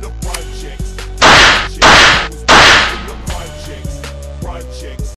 look